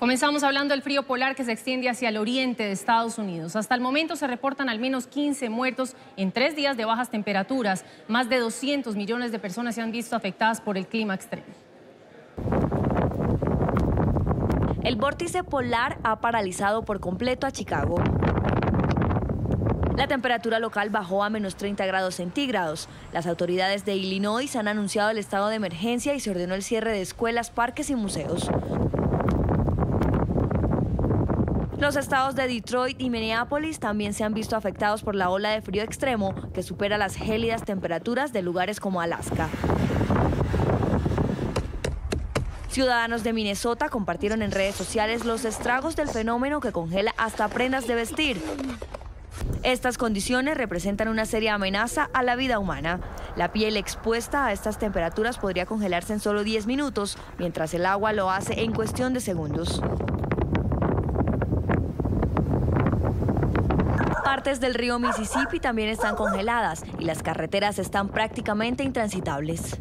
Comenzamos hablando del frío polar que se extiende hacia el oriente de Estados Unidos. Hasta el momento se reportan al menos 15 muertos en tres días de bajas temperaturas. Más de 200 millones de personas se han visto afectadas por el clima extremo. El vórtice polar ha paralizado por completo a Chicago. La temperatura local bajó a menos 30 grados centígrados. Las autoridades de Illinois han anunciado el estado de emergencia y se ordenó el cierre de escuelas, parques y museos. Los estados de Detroit y Minneapolis también se han visto afectados por la ola de frío extremo que supera las gélidas temperaturas de lugares como Alaska. Ciudadanos de Minnesota compartieron en redes sociales los estragos del fenómeno que congela hasta prendas de vestir. Estas condiciones representan una seria amenaza a la vida humana. La piel expuesta a estas temperaturas podría congelarse en solo 10 minutos, mientras el agua lo hace en cuestión de segundos. Partes del río Mississippi también están congeladas y las carreteras están prácticamente intransitables.